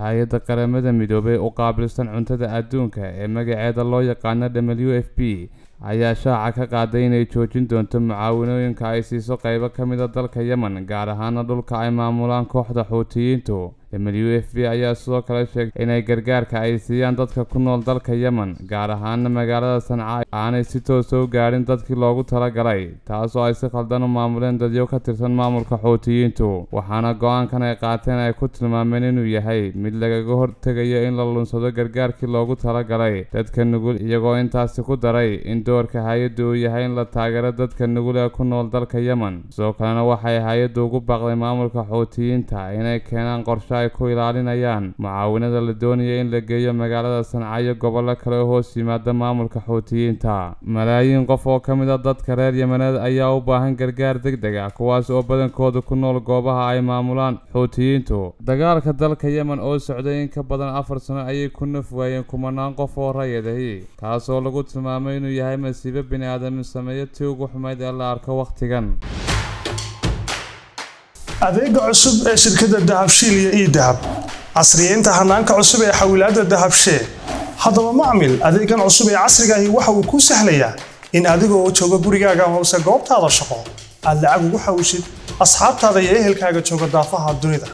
hay'adda qaramada midoobay u qaabilsan cuntada adduunka ee magaceeda loo yaqaano w f p. Ayaa shaaca ka qaaday inay joojin doonto mucaawanooyinka ay siiso qeybo ka mid a dalka yemen gaar ahaana dhulka ay maamulaan kooxda xuutiyiintu w f p ayaa sidoo kale sheegtay inay gargaarka ay siiyaan dadka ku nool dalka yemen gaar ahaana magaalada sanca aanay si toosa u gaadhin dadkii loogu talagalay taasoo ay si khaldan u maamuleen dadyo ka tirsan maamulka xuutiyiintu waxaana go'aankan ay qaateen ay ku tilmaameen inuu yahay mid lagaga hortegayo in la lunsado gargaarkii loogu talagalay dadka nugul iyagoo intaasi ku daray in doorka hay'addu uu yahay in la taageero dadka nugul ee ku nool dalka yemen. Sidoo kalena waxay hay'addu ugu baaqday maamulka xuutiyiinta inay keenaan ay ku ilaalinayaan mucaawinada la doonaya in la geeyo magaalada sanca iyo gobollo kale oo hoos yimaada maamulka xuutiyiinta malaayiin qof oo ka mid a dadka reer yemeneed ayaa u baahan gargaar deg deg ah kuwaas oo badankooda ku nool goobaha ay maamulaan xuutiyiintu dagaalka dalka yemen oo socday in ka badan afar sano ayay ku naf waayeen kumanaan qof oo rayadahi kaasoo lagu tilmaamay inuu yahay masiibo bini aadami sameeyo tii ugu xumayd ee la arko wakhtigan adeega cusub ee shirkadda dahabshiil iyo ii dahab casriyeynta hanaanka cusub ee xawilaadda dahabshee haddaba macmil adeegan cusub ee casrigaahi waxa uu kuu sahlayaa in adigoo jooga gurigaaga hoose goobtaada shaqo aad lacag ugu xawishid asxaabtaada iyo ehelkaaga jooga daafaha dunida